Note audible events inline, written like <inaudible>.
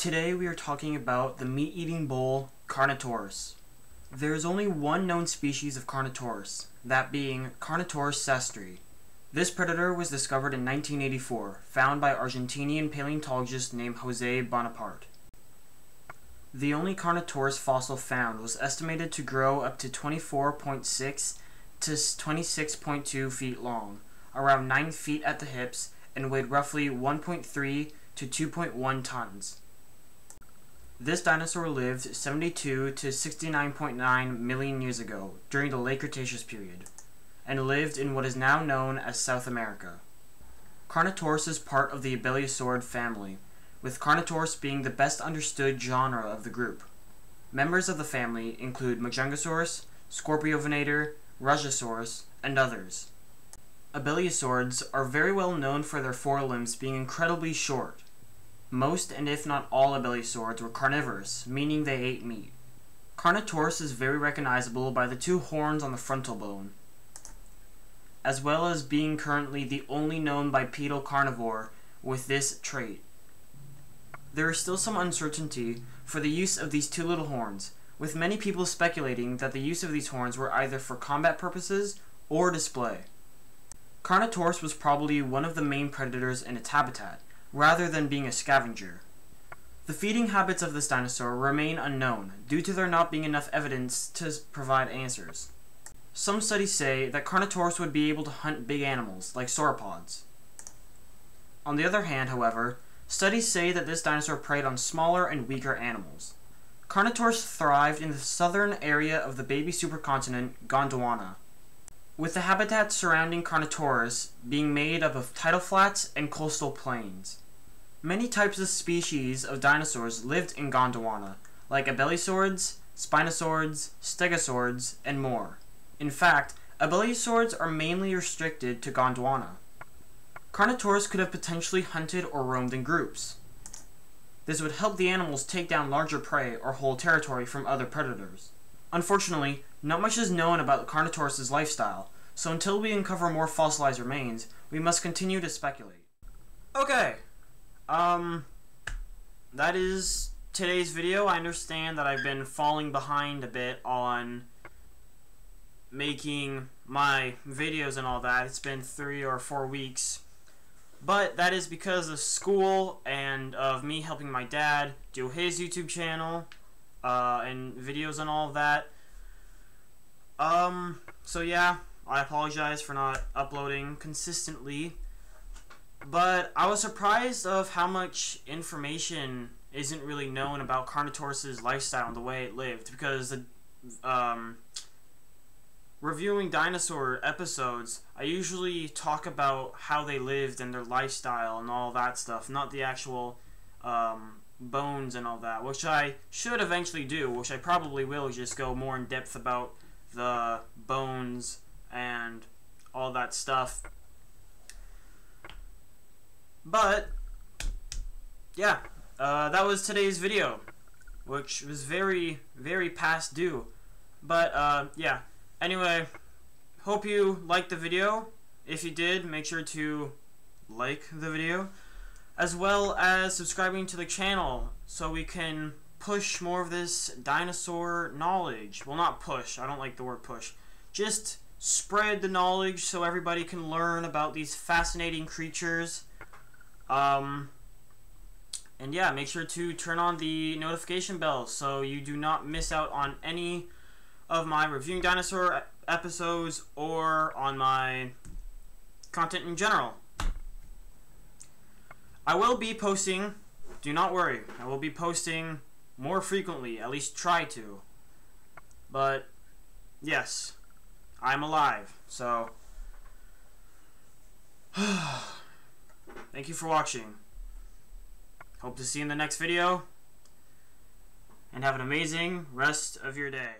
Today we are talking about the meat-eating bull Carnotaurus. There is only one known species of Carnotaurus, that being Carnotaurus sastrei. This predator was discovered in 1984, found by Argentinian paleontologist named Jose Bonaparte. The only Carnotaurus fossil found was estimated to grow up to 24.6 to 26.2 feet long, around 9 feet at the hips, and weighed roughly 1.3 to 2.1 tons. This dinosaur lived 72 to 69.9 million years ago, during the late Cretaceous period, and lived in what is now known as South America. Carnotaurus is part of the Abelisaurid family, with Carnotaurus being the best understood genre of the group. Members of the family include Majungasaurus, Skorpiovenator, Rajasaurus, and others. Abelisaurids are very well known for their forelimbs being incredibly short. Most and if not all abelisaurids were carnivorous, meaning they ate meat. Carnotaurus is very recognizable by the two horns on the frontal bone, as well as being currently the only known bipedal carnivore with this trait. There is still some uncertainty for the use of these two little horns, with many people speculating that the use of these horns were either for combat purposes or display. Carnotaurus was probably one of the main predators in its habitat, rather than being a scavenger. The feeding habits of this dinosaur remain unknown due to there not being enough evidence to provide answers. Some studies say that Carnotaurus would be able to hunt big animals, like sauropods. On the other hand, however, studies say that this dinosaur preyed on smaller and weaker animals. Carnotaurus thrived in the southern area of the baby supercontinent Gondwana, with the habitat surrounding Carnotaurus being made up of tidal flats and coastal plains. Many types of species of dinosaurs lived in Gondwana, like abelisaurids, spinosaurids, stegosaurids, and more. In fact, abelisaurids are mainly restricted to Gondwana. Carnotaurus could have potentially hunted or roamed in groups. This would help the animals take down larger prey or hold territory from other predators. Unfortunately, not much is known about Carnotaurus' lifestyle, so until we uncover more fossilized remains, we must continue to speculate. Okay, um, that is today's video. I understand that I've been falling behind a bit on making my videos and all that. It's been three or four weeks. But that is because of school and of me helping my dad do his YouTube channel uh, and videos and all of that. Um, so yeah, I apologize for not uploading consistently. But I was surprised of how much information isn't really known about Carnotaurus' lifestyle and the way it lived because the um, reviewing dinosaur episodes, I usually talk about how they lived and their lifestyle and all that stuff, not the actual um, bones and all that, which I should eventually do, which I probably will just go more in depth about the bones and all that stuff. But, yeah, uh, that was today's video, which was very, very past due. But, uh, yeah, anyway, hope you liked the video. If you did, make sure to like the video as well as subscribing to the channel so we can push more of this dinosaur knowledge. Well, not push. I don't like the word push. Just spread the knowledge so everybody can learn about these fascinating creatures. Um, and yeah, make sure to turn on the notification bell so you do not miss out on any of my reviewing dinosaur episodes or on my content in general. I will be posting, do not worry, I will be posting more frequently, at least try to. But, yes, I'm alive, so... <sighs> Thank you for watching. Hope to see you in the next video. And have an amazing rest of your day.